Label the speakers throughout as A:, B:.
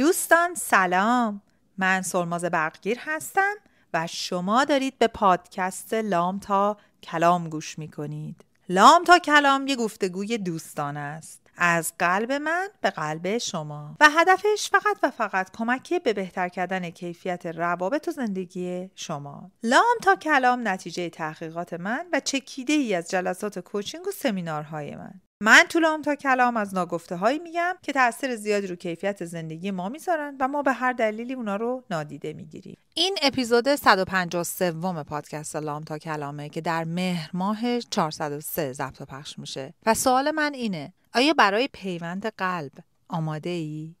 A: دوستان سلام. من سلماز برقگیر هستم و شما دارید به پادکست لام تا کلام گوش می کنید لام تا کلام یه گفتگوی دوستان است. از قلب من به قلب شما. و هدفش فقط و فقط کمکی به بهتر کردن کیفیت روابط و زندگی شما. لام تا کلام نتیجه تحقیقات من و چکیده ای از جلسات کوچینگ و سمینارهای من. من طولام تا کلام از ناگفته هایی میگم که تاثیر زیادی رو کیفیت زندگی ما می‌ذارن و ما به هر دلیلی اونا رو نادیده می‌گیریم این اپیزود 153 پادکست لام تا کلامه که در مهر ماه 403 ضبط و پخش میشه و سوال من اینه آیا برای پیوند قلب آماده ای؟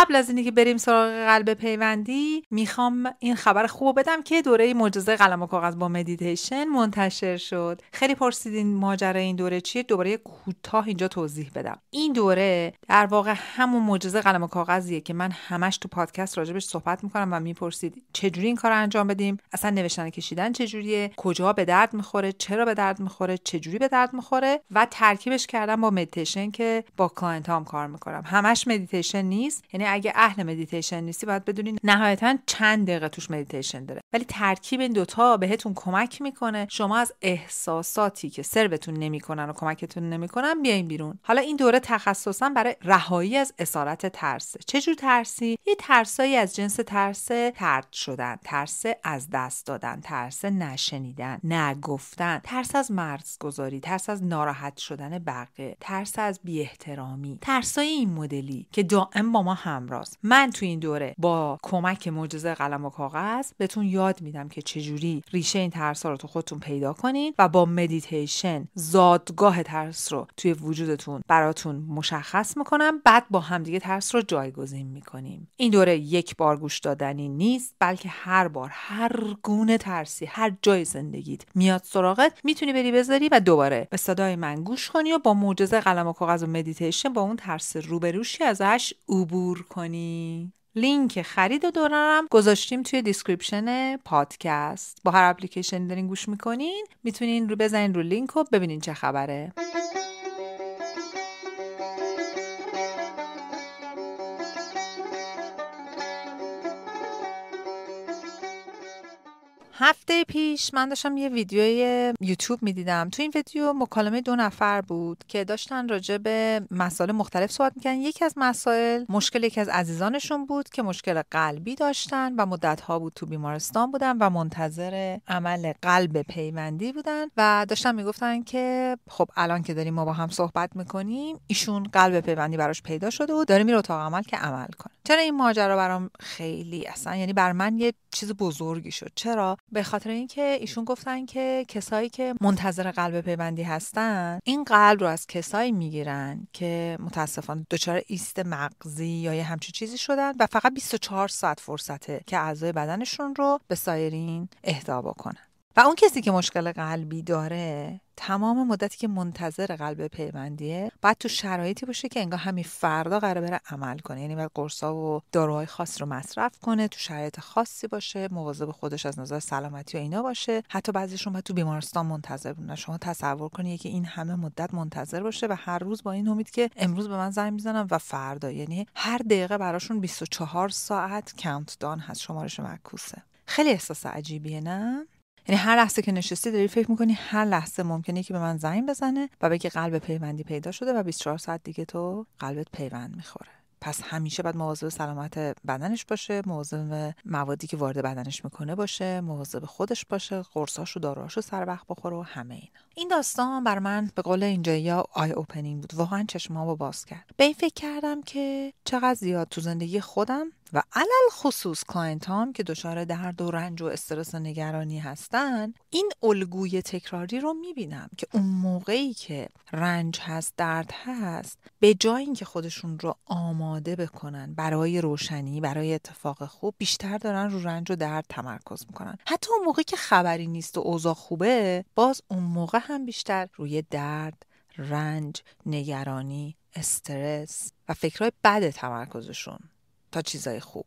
A: قبل از اینکه بریم سراغ قلب پیوندی می‌خوام این خبر خوب بدم که دوره معجزه قلم و کاغذ با مدیتیشن منتشر شد. خیلی پرسیدین ماجرا این دوره چیه؟ دوباره کوتاه اینجا توضیح بدم. این دوره در واقع همون معجزه قلم و کاغذیه که من همش تو پادکست راجبش صحبت می‌کنم و می‌پرسید چجوری این کار انجام بدیم؟ اصلا نوشتن کشیدن چجوریه؟ کجا به درد می‌خوره؟ چرا به درد می‌خوره؟ چجوری به درد می‌خوره؟ و ترکیبش کردم با مدیتیشن که با client هام کار می‌کنم. همش مدیتیشن نیست یعنی اگه اهل مدیتیشن نیستی باید بدونین نهایتا چند دقیقه توش مدیتیشن داره. ولی ترکیب این دوتا بهتون کمک می‌کنه. شما از احساساتی که سربتون نمی‌کنن و کمکتون نمی‌کنن بیاین بیرون. حالا این دوره تخصصا برای رهایی از اسارت ترس. چجور ترسی؟ یه ترسایی از جنس ترس طرد شدن ترس از دست دادن ترس نشنیدن نگفتن ترس از مرزگذاری ترس از ناراحت شدن بقیه ترس از بی احترامی ترسای این مدلی که دائم با ما همراهن من تو این دوره با کمک معجزه قلم و کاغذ بهتون یاد میدم که چجوری ریشه این ترس رو تو خودتون پیدا کنین و با مدیتیشن زادگاه ترس رو توی وجودتون براتون مشخص می‌کنم. بعد با همدیگه ترس رو جایگزین می‌کنیم. این دوره یک بار گوش دادنی نیست بلکه هر بار هر گونه ترسی هر جای زندگیت میاد سراغت. می‌تونی بری بذاری و دوباره به صدای من گوش کنی و با معجزه قلم و کاغذ و مدیتیشن با اون ترس روبرو شی ازش عبور کنی لینک خرید دوره رو هم گذاشتیم توی description پادکست. با هر اپلیکیشنی دارین گوش می‌کنین می‌تونین رو بزنین رو لینک و ببینین چه خبره. هفته پیش من داشتم یه ویدیوی یوتیوب می‌دیدم. تو این ویدیو مکالمه دو نفر بود که داشتن راجع به مسائل مختلف صحبت می‌کنن یکی از مسائل مشکل یکی از عزیزانشون بود که مشکل قلبی داشتن و مدت ها بود تو بیمارستان بودن و منتظر عمل قلب پیوندی بودن و داشتن می‌گفتن که خب الان که داریم ما با هم صحبت می‌کنیم ایشون قلب پیوندی براش پیدا شده بود داره میره اتاق عمل که عمل کنه. چرا این ماجرا برام خیلی اصلا یعنی بر من یه چیز بزرگی شد. چرا؟ خاطر اینکه ایشون گفتن که کسایی که منتظر قلب پیوندی هستن این قلب رو از کسایی می‌گیرن که متاسفانه دچار ایست مغزی یا یه همچین چیزی شدن و فقط 24 ساعت فرصته که اعضای بدنشون رو به سایرین اهدا بکنن. و اون کسی که مشکل قلبی داره تمام مدتی که منتظر قلب پیوندیه باید تو شرایطی باشه که انگار همین فردا قرار بره عمل کنه. یعنی باید قرصا و داروهای خاص رو مصرف کنه تو شرایط خاصی باشه مواظب خودش از نظر سلامتی و اینا باشه. حتی بعضیشون باید تو بیمارستان منتظر بمونن شما تصور کنید که این همه مدت منتظر باشه و هر روز با این امید که امروز به من زنگ می‌زنم و فردا. یعنی هر دقیقه براشون 24 ساعت کانت دان هست. شمارش معکوسه. خیلی احساس عجیبیه نه؟ یعنی هر لحظه که نشستی داری فکر می‌کنی هر لحظه ممکنه که به من زنگ بزنه و بگه قلب پیوندی پیدا شده و 24 ساعت دیگه تو قلبت پیوند می‌خوره. پس همیشه باید مواظب سلامت بدنش باشه مواظب موادی که وارد بدنش می‌کنه باشه مواظب خودش باشه قرصاش و داروهاشو سر وقت بخوره و همه اینا. این داستان بر من به قول اینجا یا آی اوپنینگ بود. واقعا چشمامو باز کرد. به این فکر کردم که چقدر زیاد تو زندگی خودم و علی‌الخصوص client هام که دچار درد و رنج و استرس و نگرانی هستن این الگوی تکراری رو می‌بینم که اون موقعی که رنج هست درد هست به جای اینکه خودشون رو آماده بکنن برای روشنی برای اتفاق خوب بیشتر دارن رو رنج و درد تمرکز می‌کنن. حتی اون موقعی که خبری نیست و اوضاع خوبه باز اون موقع هم بیشتر روی درد رنج نگرانی استرس و فکرهای بد تمرکزشون. تا چیزای خوب.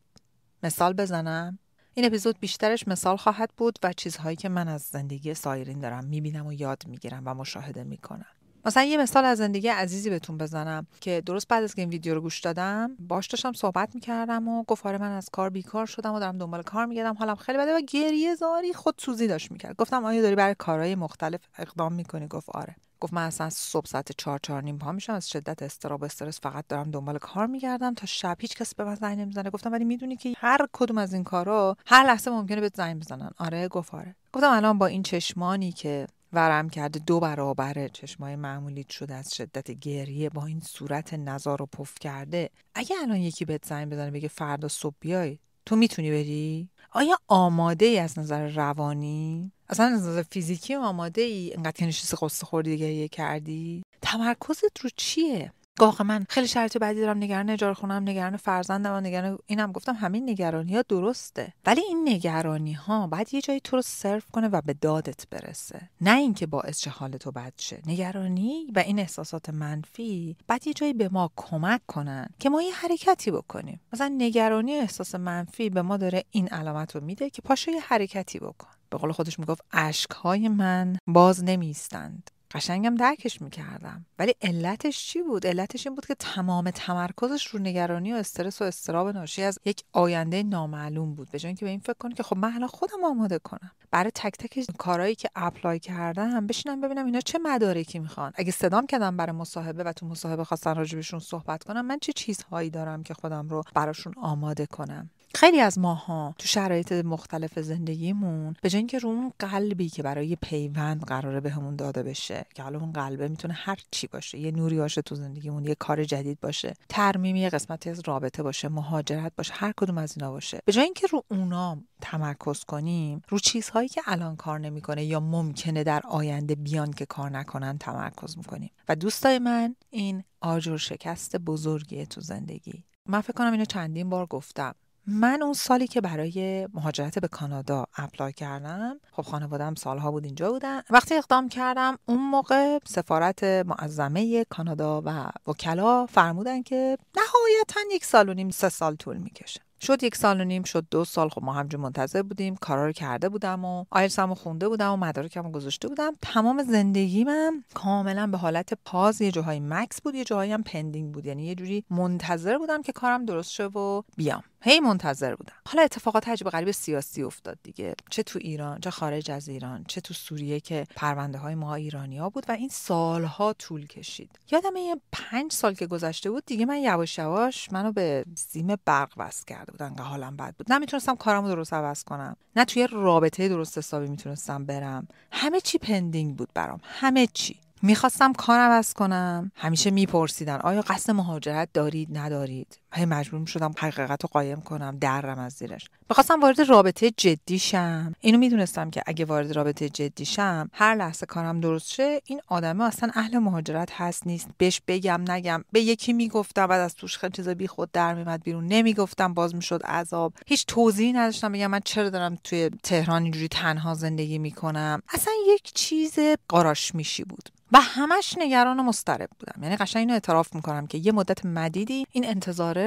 A: مثال بزنم. این اپیزود بیشترش مثال خواهد بود و چیزهایی که من از زندگی سایرین دارم می‌بینم و یاد می‌گیرم و مشاهده می‌کنم. مثلا یه مثال از زندگی عزیزی بهتون بزنم که درست بعد از که این ویدیو رو گوش دادم باش داشتم صحبت می‌کردم و گفت آره من از کار بیکار شدم و دارم دنبال کار میگردم حالم خیلی بده و گریه زاری خود سوزی داشت می‌کرد. گفتم آیا داری برای کارهای مختلف اقدام می‌کنی؟ گفت آره. گفت من اصلا صبح ساعت چهار چهار نیم پا میشم از شدت استراب استرس فقط دارم دنبال کار میگردم تا شب هیچ کس به من زنگ نمی‌زنه. گفتم ولی می‌دونی که هر کدوم از این کارا هر لحظه ممکنه بهت زنگ بزنن. آره گفت آره. گفتم الان با این چشمانی که ورم کرده دو برابر چشمای معمولی شده از شدت گریه با این صورت نظار و پف کرده اگه الان یکی بهت زنگ بزنه بگه فردا صبح بیای تو می‌تونی بری؟ آیا آماده ای از نظر روانی؟ اصلا از نظر فیزیکی آماده ای انقدر که نشستی قصه خوردی گریه کردی؟ تمرکزت رو چیه؟ گفت من خیلی شرط بعدی دارم نگران اجاره خونم نگران فرزندم و نگران اینم گفتم همین نگرانی ها درسته. ولی این نگرانی ها بعد یه جایی تو رو صرف کنه و به دادت برسه. نه اینکه باعث چه حال تو بد شه. نگرانی و این احساسات منفی بعد یه جایی به ما کمک کنن که ما یه حرکتی بکنیم. مثلا نگرانی احساس منفی به ما داره این علامت رو میده که پاشو یه حرکتی بکن. به قول خودش می‌گفت اشکهای من باز نمیستند قشنگم درکش می‌کردم. ولی علتش چی بود؟ علتش این بود که تمام تمرکزش رو نگرانی و استرس و استراب ناشی از یک آینده نامعلوم بود. به جای اینکه به این فکر کنه که خب من الان خودم آماده کنم. برای تک تک کارهایی که اپلای کردم بشینم ببینم اینا چه مدارکی می‌خوان. اگه صدام کردم برای مصاحبه و تو مصاحبه خواستن راجبشون صحبت کنم من چه چیزهایی دارم که خودم رو براشون آماده کنم؟ خیلی از ماها تو شرایط مختلف زندگیمون به جای اینکه رو اون قلبی که برای پیوند قراره بهمون داده بشه که حالا اون قلبه می‌تونه هر چی باشه یه نوری باشه تو زندگیمون یه کار جدید باشه ترمیم یه قسمتی از رابطه باشه مهاجرت باشه هر کدوم از اینا باشه. به جای اینکه رو اونا تمرکز کنیم رو چیزهایی که الان کار نمی‌کنه یا ممکنه در آینده بیان که کار نکنن تمرکز می‌کنیم. و دوستای من این آجر شکست بزرگیه تو زندگی. من فکر کنم اینو چندین بار گفتم. من اون سالی که برای مهاجرت به کانادا apply کردم خب خانوادم سالها بود اینجا بودن. وقتی اقدام کردم اون موقع سفارت معظمه کانادا و وکلا فرمودن که نهایتا یک سال و نیم سه سال طول می‌کشه. شد یک سال و نیم شد دو سال. خب ما همینجور منتظر بودیم کارا رو کرده بودم و آیلسم رو خونده بودم و مدارکم رو گذاشته بودم. تمام زندگیم کاملا به حالت pause یه جاهای مکث بود یه جاهایی هم pending بود. یعنی یه جوری منتظر بودم که کارم درست شه و بیام. هی منتظر بودم. حالا اتفاقات عجیب غریب سیاسی افتاد دیگه. چه تو ایران چه خارج از ایران چه تو سوریه که پرونده های ما ایرانیا بود و این سالها طول کشید. یادم یه پنج سال که گذشته بود دیگه من یواش یواش منو به سیم برق وصل کرده بودن انقدر حالم بد بود. نمی‌تونستم کارمو درست عوض کنم نه توی رابطه درست حسابی می‌تونستم برم. همه چی پندینگ بود برام. همه چی. می‌خواستم کار عوض کنم. همیشه میپرسیدن آیا قصد مهاجرت دارید ندارید؟ هی مجبور شدم حقیقت رو قایم کنم درم از زیرش. می‌خواستم وارد رابطه جدی شم. اینو می‌دونستم که اگه وارد رابطه جدی شم هر لحظه کارم درست شه این آدمه اصلا اهل مهاجرت هست نیست. بهش بگم نگم. به یکی می‌گفتم بعد از توش خیلی چیزا بی خود در میمد بیرون. نمی‌گفتم باز می‌شد عذاب. هیچ توضیحی نداشتم. بگم من چرا دارم توی تهران اینجوری تنها زندگی می‌کنم؟ اصلا یک چیز قاراش میشی بود. و همش نگران و مضطرب بودم. یعنی قشنگ اینو اعتراف می‌کنم که یه مدت مدیدی این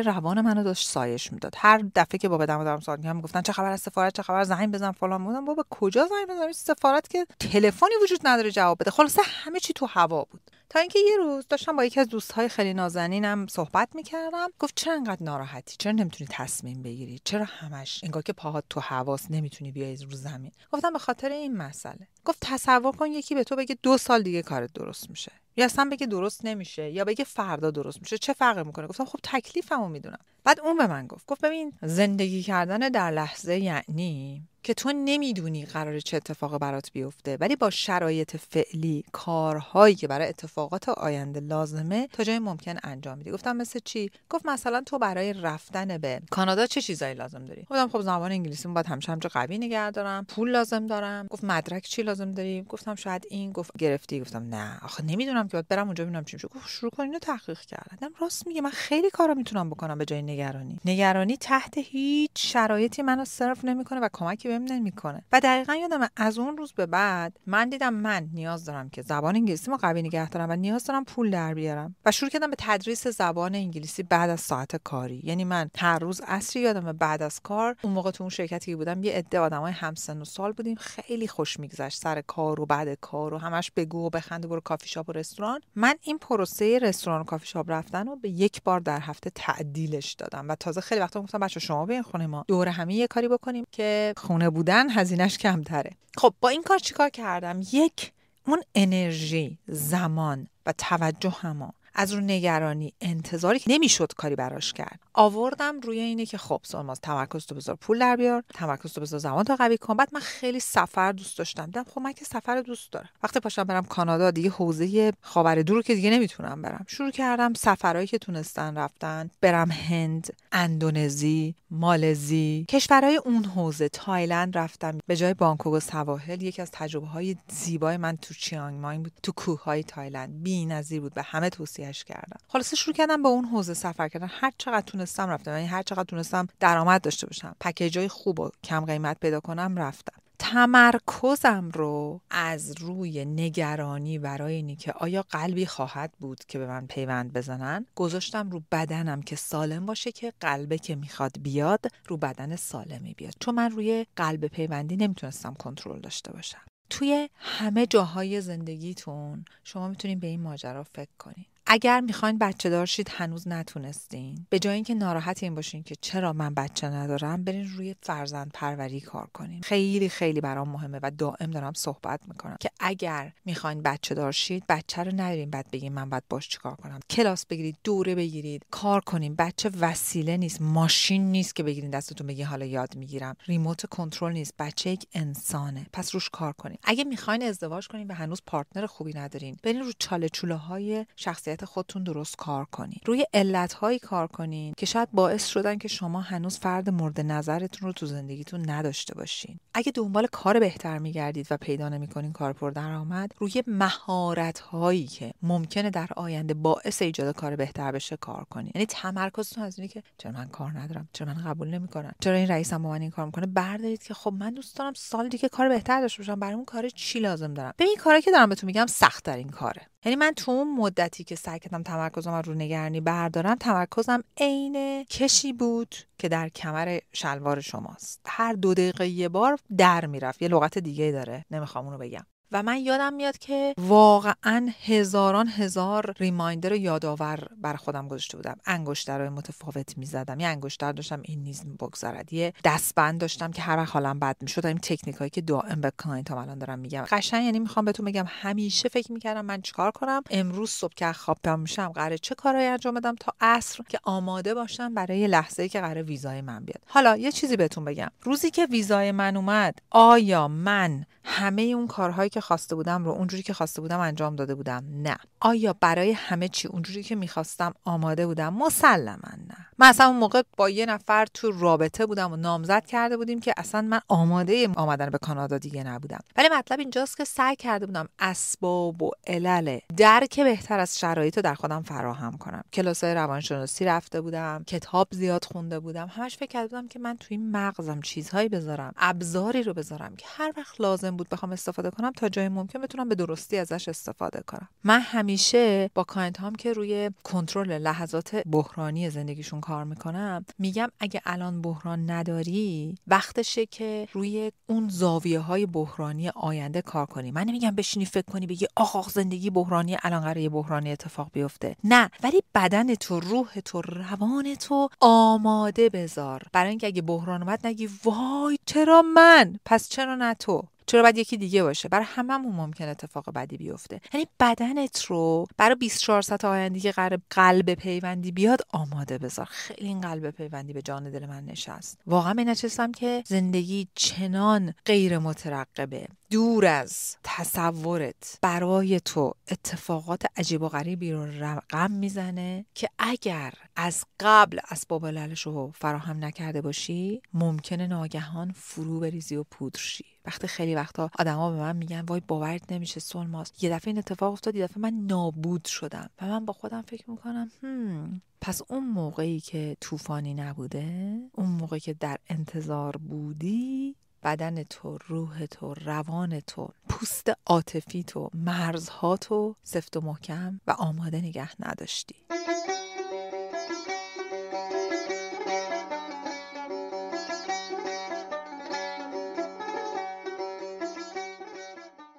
A: روان منو داشت سایش می‌داد. هر دفعه که با بدم دارم سوال میگم گفتن چه خبر از سفارت؟ چه خبر؟ زنگ بزن فلان. بودم بابا کجا زنگ بزنم سفارت که تلفنی وجود نداره جواب بده. خلاصه همه چی تو هوا بود. تا اینکه یه روز داشتم با یکی از دوستهای خیلی نازنینم صحبت می‌کردم. گفت چرا انقدر ناراحتی؟ چرا نمی‌تونی تصمیم بگیری؟ چرا همش انگار که پاهات تو حواس نمی‌تونی بیای رو زمین؟ گفتم به خاطر این مسئله. گفت تصور کن یکی به تو بگه دو سال دیگه کارت درست میشه. یا اصلا بگه درست نمیشه یا بگه فردا درست میشه چه فرقی می‌کنه؟ گفتم خب تکلیفمو می‌دونم. بعد اون به من گفت گفت ببین زندگی کردن در لحظه یعنی که تو نمی‌دونی قرار چه اتفاق برات بیفته ولی با شرایط فعلی کارهایی که برای اتفاقات آینده لازمه تا جای ممکن انجام میدی. گفتم مثل چی؟ گفت مثلا تو برای رفتن به کانادا چه چیزایی لازم داری؟ گفتم خب زبان انگلیسی باید همیشه همچه قوی نگه دارم. پول لازم دارم. گفت مدرک چی لازم داری؟ گفتم شاید این. گفت گرفتی؟ گفتم نه. آخه نمی‌دونم که باید برم اونجا ببینم چی میشه. گفت شروع کن اینو تحقیق کردم راست میگه. من خیلی کارا می‌تونم بکنم به جای نگرانی. نگرانی تحت هیچ شرایطی منو صرف نمی‌کنه و کمکی بهم نمی‌کنه. و دقیقا یادم از اون روز به بعد من دیدم من نیاز دارم که زبان انگلیسی ما قوی نگه دارم و نیاز دارم پول در بیارم. و شروع کردم به تدریس زبان انگلیسی بعد از ساعت کاری. یعنی من هر روز عصری یادم بعد از کار اون موقع تو اون شرکتی که بودم یه عده آدمای همسن و سال بودیم. خیلی خوش میگذشت. سر کار و بعد کار و همش بگو و بخند و برو کافی شاپ و رستوران. من این پروسه رستوران و کافی شاپ رفتن رو به یک بار در هفته تعدیلش دادم. و تازه خیلی وقتا گفتم بچه شما بیاین خونه ما. دور همه یه کاری بکنیم که خونه بودن هزینهش کمتره. خب با این کار چیکار کردم؟ یک اون انرژی زمان و توجه همه از رو نگرانی انتظاری که نمی‌شد کاری براش کرد. آوردم روی اینه که خب سولماز تمرکزتو بذار پول در بیار تمرکزتو بذار زبانتو قوی کن. بعد من خیلی سفر دوست داشتم. دیدم خب من که سفر دوست دارم. وقتی پاشم برم کانادا دیگه حوزه خاور دور که دیگه نمی‌تونم برم. شروع کردم سفرهایی که تونستم رفتم. برم هند اندونزی مالزی. کشورهای اون حوزه تایلند رفتم به جای بانکوک و سواحل. یکی از تجربه های زیبای من تو چیانگ مای بود تو کوه های تایلند. بی‌نظیر بود به همه توصیهش کردم. خلاصه شروع کردم به اون حوزه سفر کردن. هر چقدر تونستم رفتم. یعنی هر چقدر تونستم درآمد داشته باشم. پکیجای خوب و کم قیمت پیدا کنم رفتم. تمرکزم رو از روی نگرانی برای اینی که آیا قلبی خواهد بود که به من پیوند بزنن گذاشتم رو بدنم که سالم باشه که قلبه که می‌خواد بیاد رو بدن سالمی بیاد. چون من روی قلب پیوندی نمی‌تونستم کنترل داشته باشم. توی همه جاهای زندگیتون شما می‌تونین به این ماجرا فکر کنین. اگر می‌خواین بچه دارشید هنوز نتونستین به جای اینکه ناراحت این باشین که چرا من بچه ندارم برین روی فرزند پروری کار کنین. خیلی خیلی برام مهمه و دائم دارم صحبت می‌کنم که اگر می‌خواین بچه دارشید بچه رو نرین بعد بگین من باید باش چیکار کنم. کلاس بگیرید دوره بگیرید کار کنین. بچه وسیله نیست ماشین نیست که بگیرین دستتون بگین حالا یاد می‌گیرم. ریموت کنترل نیست بچه یک انسانه. پس روش کار کنین. اگه می‌خواین ازدواج کنین و هنوز پارتنر خوبی ندارین برین رو چاله چوله های شخصیت خودتون درست کار کنین. روی علت هایی کار کنین که شاید باعث شدن که شما هنوز فرد مورد نظرتون رو تو زندگیتون نداشته باشین. اگه دنبال کار بهتر میگردید و پیدا نمی‌کنین کار پر درآمد روی مهارت هایی که ممکنه در آینده باعث ایجاد کار بهتر بشه کار کنین. یعنی تمرکزتون از اینه که چرا من کار ندارم؟ چرا من قبول نمی‌کنم؟ چرا این رئیسم با من این کار می‌کنه؟ بردارید که خب من دوست دارم سال دیگه کار بهتر داشته باشم برای اون کار چی لازم دارم؟ ببین کاری که دارم بهتون میگم سخت‌ترین کاره. یعنی من تو اون مدتی که سعی کردم تمرکزم رو نگرانی بردارم. تمرکزم عین کشی بود که در کمر شلوار شماست. هر دو دقیقه یه بار در می‌رفت. یه لغت دیگه داره. نمی‌خوام اونو بگم. و من یادم میاد که واقعا هزاران هزار reminder یادآور بر خودم گذاشته بودم. انگشترهای متفاوت می‌زدم. یه انگشتر داشتم این نیز بگذرد. یه دستبند داشتم که هر حالم بد می‌شد. این تکنیک هایی که دائم به client الان دارم میگم. قشنگ یعنی می‌خوام بهتون بگم همیشه فکر می‌کردم من چیکار کنم. امروز صبح که خواب پا میشم قراره چه کارهایی انجام بدم تا عصر که آماده باشم برای لحظه که قراره ویزای من بیاد. حالا یه چیزی بهتون بگم. روزی که ویزای من اومد آیا من همه اون کارهایی که خواسته بودم رو اونجوری که خواسته بودم انجام داده بودم. نه. آیا برای همه چی اونجوری که می‌خواستم آماده بودم؟ مسلما نه. من اصلا اون موقع با یه نفر تو رابطه بودم و نامزد کرده بودیم که اصلا من آماده آمدن به کانادا دیگه نبودم. ولی مطلب اینجاست که سعی کرده بودم اسباب و علل درک بهتر از شرایط رو در خودم فراهم کنم. کلاس روانشناسی رفته بودم کتاب زیاد خونده بودم. همش فکر کرده بودم که من توی مغزم چیزهایی بذارم ابزاری رو بذارم که هر وقت لازم بود بخوام استفاده کنم تا جای ممکن بتونم به درستی ازش استفاده کنم. من همیشه با client هم که روی کنترل لحظات بحرانی زندگیشون کار می‌کنم میگم اگه الان بحران نداری وقتشه که روی اون زاویه های بحرانی آینده کار کنی. من نمیگم بشینی فکر کنی بگی آخ زندگی بحرانی الان قراره بحرانی اتفاق بیفته. نه ولی بدن تو روح تو روان تو آماده بذار. برای اینکه اگه بحران اومد نگی وای چرا من؟ پس چرا نه تو؟ چرا باید یکی دیگه باشه؟ برای هممون ممکن اتفاق بدی بیفته. یعنی بدنت رو برای 24 ساعت آینده که قرار قلب پیوندی بیاد آماده بذار. خیلی این قلب پیوندی به جان دل من نشست. واقعا می نشستم که زندگی چنان غیر مترقبه دور از تصورت برای تو اتفاقات عجیب و غریبی رو رقم می‌زنه که اگر از قبل اسباب عللش رو فراهم نکرده باشی ممکنه ناگهان فرو بریزی و پودرشی وقتی خیلی وقتا آدما به من میگن وای باورت نمیشه سلماس یه دفعه این اتفاق افتاد یه دفعه من نابود شدم و من با خودم فکر می‌کنم هم پس اون موقعی که طوفانی نبوده اون موقعی که در انتظار بودی بدن تو روح تو روان تو پوست عاطفی تو مرزها تو سفت و محکم و آماده نگه نداشتی.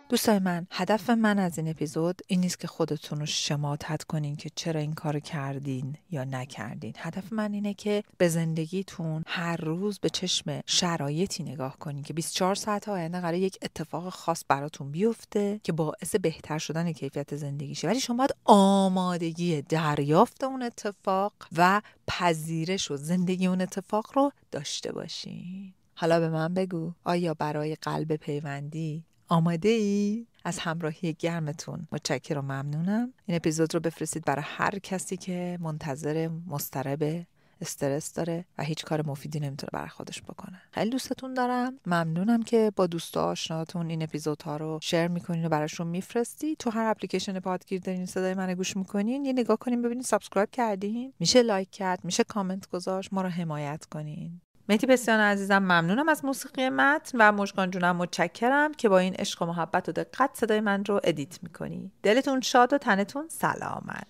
A: دوستای من هدف من از این اپیزود این نیست که خودتون رو شماتت کنین که چرا این کار کردین یا نکردین. هدف من اینه که به زندگیتون هر روز به چشم شرایطی نگاه کنین که 24 ساعت آینده قرار یک اتفاق خاص براتون بیفته که باعث بهتر شدن کیفیت زندگی شه ولی شما باید آمادگی دریافت اون اتفاق و پذیرش و زندگی اون اتفاق رو داشته باشین. حالا به من بگو آیا برای قلب پیوندی آماده ای؟ از همراهی گرمتون. متشکرم و ممنونم. این اپیزود رو بفرستید برای هر کسی که منتظره مضطربه استرس داره و هیچ کار مفیدی نمی‌تونه برای خودش بکنه. خیلی دوستتون دارم. ممنونم که با دوست و آشناتون این اپیزودها رو share می‌کنین و براشون میفرستی تو هر اپلیکیشن پادگیر دارین صدای من گوش می‌کنین. یه نگاه کنین ببینین subscribe کردین. میشه لایک کرد میشه کامنت گذاشت. ما رو حمایت کنین. مهدی بسیار عزیزم ممنونم از موسیقی متن و مشکان جونم متشکرم که با این عشق و محبت و دقت صدای من رو ادیت می‌کنی. دلتون شاد و تنتون سلامت.